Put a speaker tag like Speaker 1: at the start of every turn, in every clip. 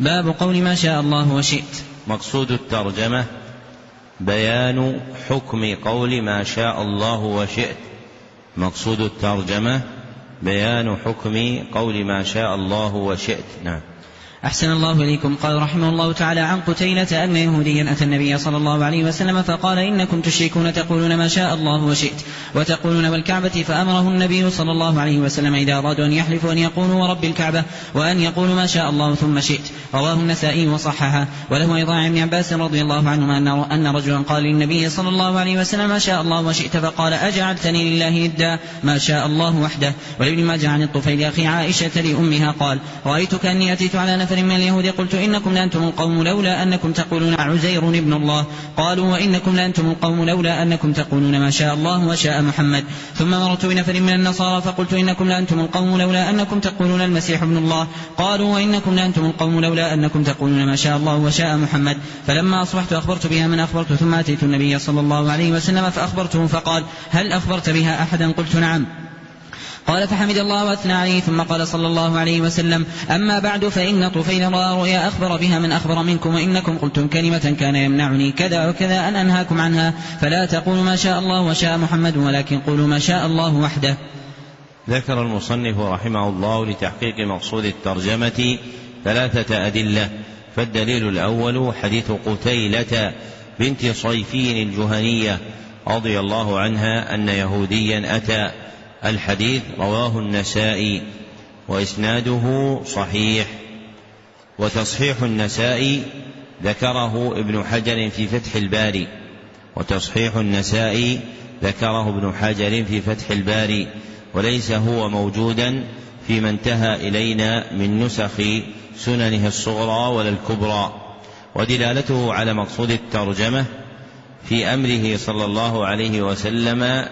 Speaker 1: باب قول ما شاء الله وشئت.
Speaker 2: مقصود الترجمة بيان حكم قول ما شاء الله وشئت. مقصود الترجمة بيان حكم قول ما شاء الله وشئت. نعم.
Speaker 1: أحسن الله إليكم. قال رحمه الله تعالى عن قتيلة أن يهوديا أتى النبي صلى الله عليه وسلم فقال إنكم تشركون تقولون ما شاء الله وشئت وتقولون والكعبة فأمره النبي صلى الله عليه وسلم إذا أرادوا أن يحلفوا أن يقولوا ورب الكعبة وأن يقولوا ما شاء الله ثم شئت. رواه النسائي وصححه. وله أيضا عن ابن عباس رضي الله عنهما أن رجلا قال للنبي صلى الله عليه وسلم ما شاء الله وشئت فقال أجعلتني لله ندا ما شاء الله وحده. ولابن ماجه عن الطفيل أخي عائشة لأمها قال رأيت كأني أتيت على نفر من اليهود قلت إنكم لأنتم القوم لولا أنكم تقولون عزير ابن الله. قالوا وإنكم لأنتم القوم لولا أنكم تقولون ما شاء الله وشاء محمد. ثم مررت بنفر من النصارى فقلت إنكم لأنتم القوم لولا أنكم تقولون المسيح ابن الله. قالوا وإنكم لأنتم القوم لولا أنكم تقولون ما شاء الله وشاء محمد. فلما أصبحت أخبرت بها من أخبرت ثم أتيت النبي صلى الله عليه وسلم فأخبرته فقال هل أخبرت بها أحدا؟ قلت نعم. قال فحمد الله واثنى عليه ثم قال صلى الله عليه وسلم أما بعد فإن طفيل راى رؤيا أخبر بها من أخبر منكم وإنكم قلتم كلمة كان يمنعني كذا وكذا أن أنهاكم عنها فلا تقولوا ما شاء الله وشاء محمد ولكن قولوا ما شاء الله وحده.
Speaker 2: ذكر المصنف رحمه الله لتحقيق مقصود الترجمة ثلاثة أدلة فالدليل الأول حديث قتيلة بنت صيفين الجهنية رضي الله عنها أن يهوديا أتى الحديث رواه النسائي وإسناده صحيح. وتصحيح النسائي ذكره ابن حجر في فتح الباري. وتصحيح النسائي ذكره ابن حجر في فتح الباري. وليس هو موجودا فيما انتهى إلينا من نسخ سننه الصغرى ولا الكبرى. ودلالته على مقصود الترجمة في أمره صلى الله عليه وسلم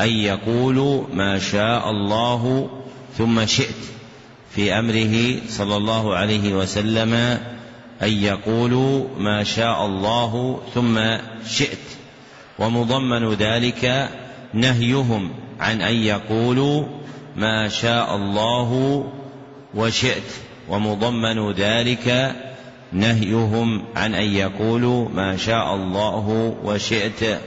Speaker 2: أن يقولوا ما شاء الله ثم شئت. في أمره صلى الله عليه وسلم أن يقولوا ما شاء الله ثم شئت. ومضمن ذلك نهيهم عن أن يقولوا ما شاء الله وشئت. ومضمن ذلك نهيهم عن أن يقولوا ما شاء الله وشئت.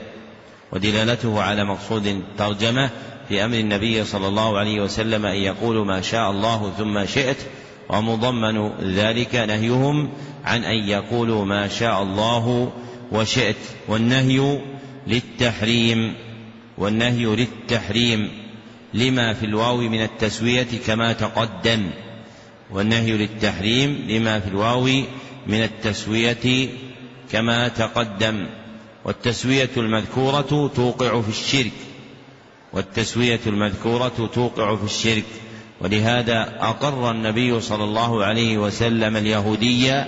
Speaker 2: ودلالته على مقصود الترجمة في أمر النبي صلى الله عليه وسلم أن يقول ما شاء الله ثم شئت ومضمن ذلك نهيهم عن أن يقولوا ما شاء الله وشئت والنهي للتحريم والنهي للتحريم لما في الواو من التسوية كما تقدم والنهي للتحريم لما في الواو من التسوية كما تقدم. والتسوية المذكورة توقع في الشرك. والتسوية المذكورة توقع في الشرك. ولهذا أقر النبي صلى الله عليه وسلم اليهودية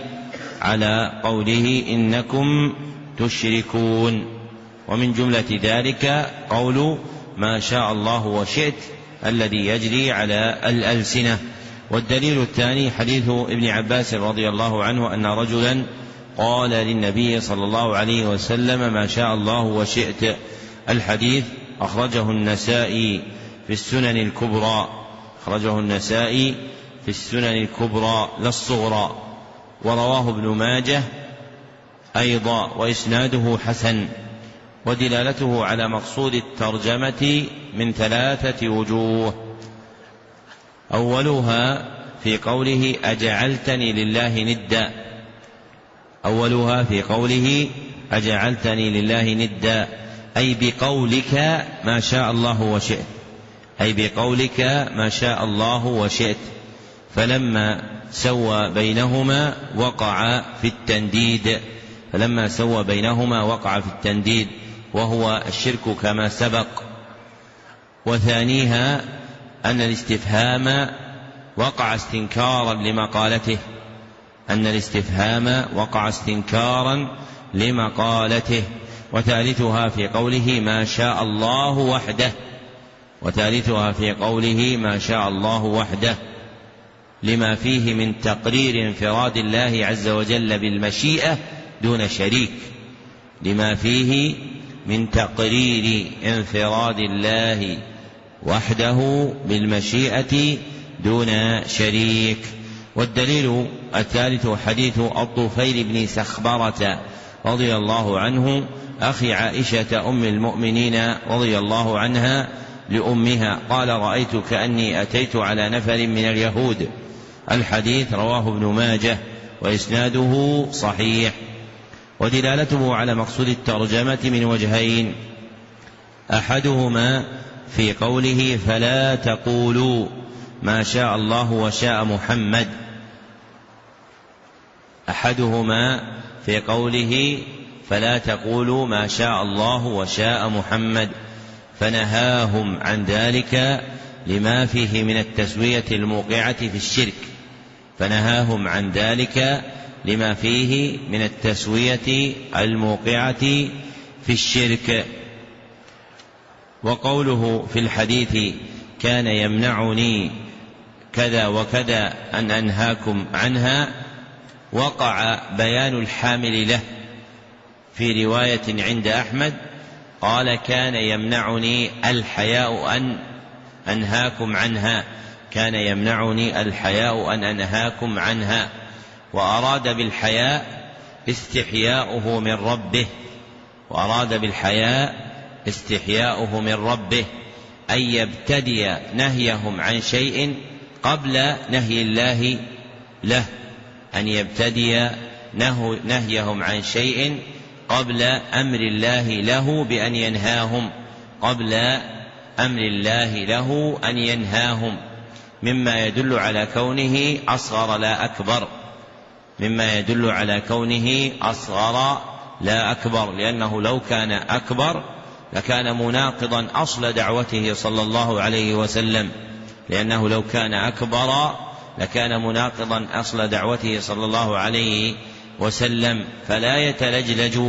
Speaker 2: على قوله إنكم تشركون. ومن جملة ذلك قول ما شاء الله وشئت الذي يجري على الألسنة. والدليل الثاني حديث ابن عباس رضي الله عنه أن رجلا قال للنبي صلى الله عليه وسلم ما شاء الله وشئت. الحديث أخرجه النسائي في السنن الكبرى. أخرجه النسائي في السنن الكبرى لا الصغرى. ورواه ابن ماجه أيضا وإسناده حسن. ودلالته على مقصود الترجمة من ثلاثة وجوه. أولها في قوله أجعلتني لله ندا. أولها في قوله أجعلتني لله ندا أي بقولك ما شاء الله وشئت أي بقولك ما شاء الله وشئت. فلما سوى بينهما وقع في التنديد فلما سوى بينهما وقع في التنديد وهو الشرك كما سبق. وثانيها أن الاستفهام وقع استنكارا لمقالته. أن الاستفهام وقع استنكارا لمقالته وثالثها في قوله ما شاء الله وحده وثالثها في قوله ما شاء الله وحده لما فيه من تقرير انفراد الله عز وجل بالمشيئة دون شريك لما فيه من تقرير انفراد الله وحده بالمشيئة دون شريك. والدليل الثالث حديث الطفيل بن سخبرة رضي الله عنه أخي عائشة أم المؤمنين رضي الله عنها لأمها قال رأيت كأني أتيت على نفر من اليهود. الحديث رواه ابن ماجه وإسناده صحيح. ودلالته على مقصود الترجمة من وجهين. أحدهما في قوله فلا تقولوا. ما شاء الله وشاء محمد. أحدهما في قوله فلا تقولوا ما شاء الله وشاء محمد. فنهاهم عن ذلك لما فيه من التسوية الموقعة في الشرك. فنهاهم عن ذلك لما فيه من التسوية الموقعة في الشرك. وقوله في الحديث كان يمنعني كذا وكذا أن أنهاكم عنها وقع بيان الحامل له. في رواية عند أحمد قال كان يمنعني الحياء أن أنهاكم عنها كان يمنعني الحياء أن أنهاكم عنها وأراد بالحياء استحياؤه من ربه وأراد بالحياء استحياؤه من ربه أن يبتدي نهيهم عن شيء قبل نهي الله له أن يبتدي نهيهم عن شيء قبل أمر الله له بأن ينهاهم قبل أمر الله له أن ينهاهم. مما يدل على كونه أصغر لا أكبر. مما يدل على كونه أصغر لا أكبر لأنه لو كان أكبر لكان مناقضا أصل دعوته صلى الله عليه وسلم. لأنه لو كان أكبر لكان مناقضا أصل دعوته صلى الله عليه وسلم فلا يتلجلج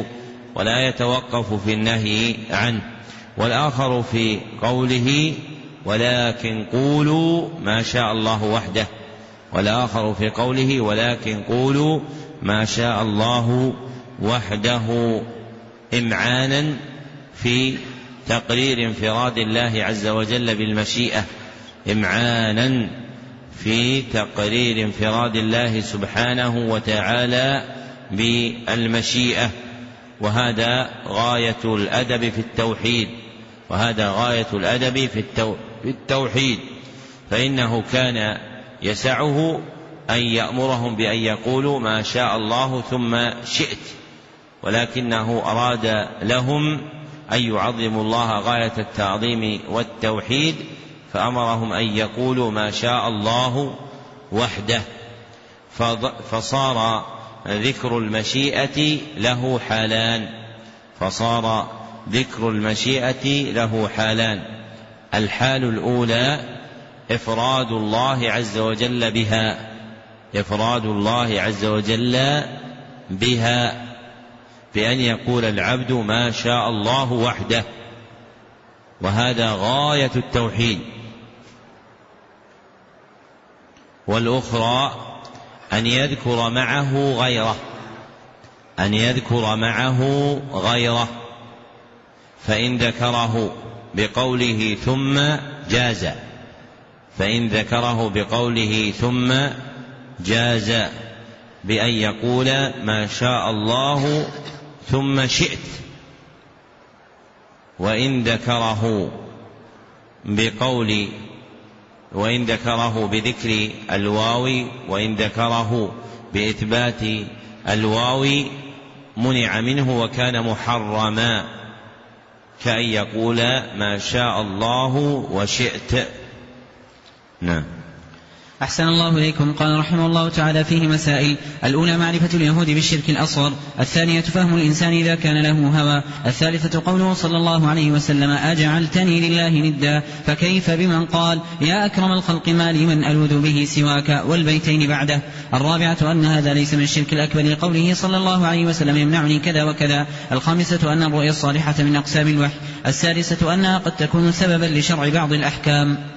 Speaker 2: ولا يتوقف في النهي عنه. والآخر في قوله ولكن قولوا ما شاء الله وحده. والآخر في قوله ولكن قولوا ما شاء الله وحده. امعانا في تقرير انفراد الله عز وجل بالمشيئة. إمعانا في تقرير انفراد الله سبحانه وتعالى بالمشيئة. وهذا غاية الأدب في التوحيد. وهذا غاية الأدب في التوحيد. فإنه كان يسعه أن يأمرهم بأن يقولوا ما شاء الله ثم شئت. ولكنه أراد لهم أن يعظموا الله غاية التعظيم والتوحيد فأمرهم أن يقولوا ما شاء الله وحده. فصار ذكر المشيئة له حالان. فصار ذكر المشيئة له حالان. الحال الأولى إفراد الله عز وجل بها. إفراد الله عز وجل بها. بأن يقول العبد ما شاء الله وحده. وهذا غاية التوحيد. والأخرى أن يذكر معه غيره أن يذكر معه غيره فإن ذكره بقوله ثم جاز فإن ذكره بقوله ثم جاز بأن يقول ما شاء الله ثم شئت وإن ذكره بقول وإن ذكره بذكر الواو وإن ذكره بإثبات الواو منع منه وكان محرما كأن يقول ما شاء الله وشئت. نعم.
Speaker 1: أحسن الله إليكم. قال رحمه الله تعالى فيه مسائل. الأولى معرفة اليهود بالشرك الأصغر. الثانية فهم الإنسان إذا كان له هوى. الثالثة قوله صلى الله عليه وسلم أجعلتني لله ندا. فكيف بمن قال يا أكرم الخلق ما لي من ألوذ به سواك والبيتين بعده. الرابعة أن هذا ليس من الشرك الأكبر لقوله صلى الله عليه وسلم يمنعني كذا وكذا. الخامسة أن الرؤيا الصالحة من أقسام الوحي. السادسة أنها قد تكون سببا لشرع بعض الأحكام.